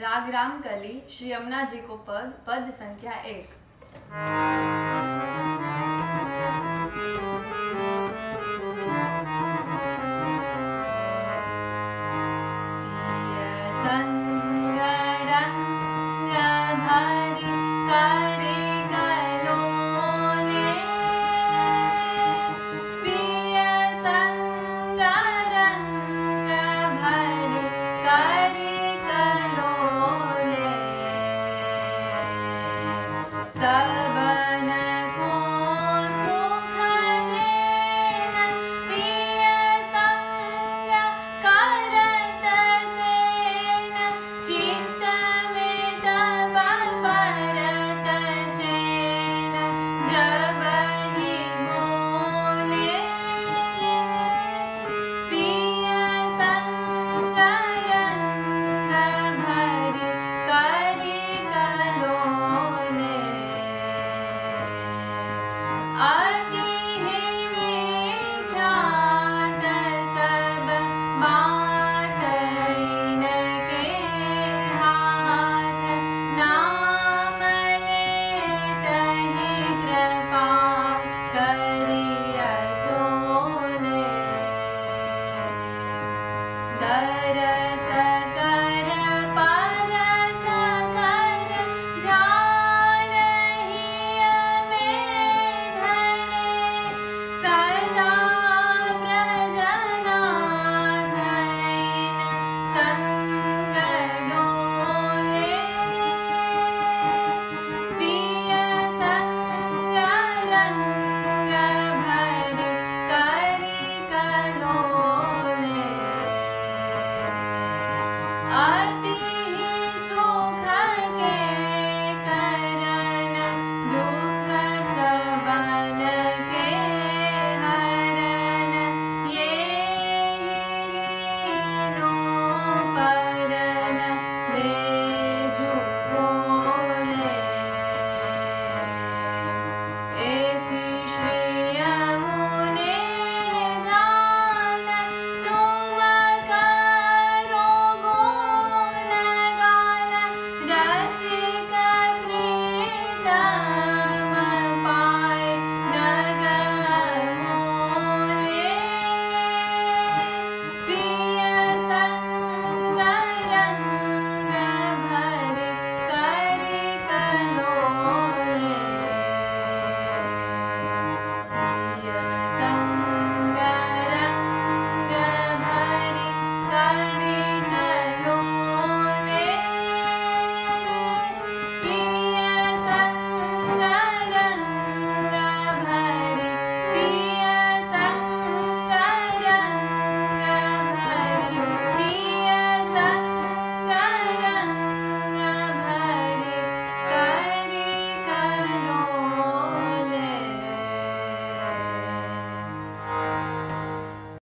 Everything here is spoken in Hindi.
राग राम कली श्री यमुना जी को पद पद संख्या एक। संग रंग भारी 사랑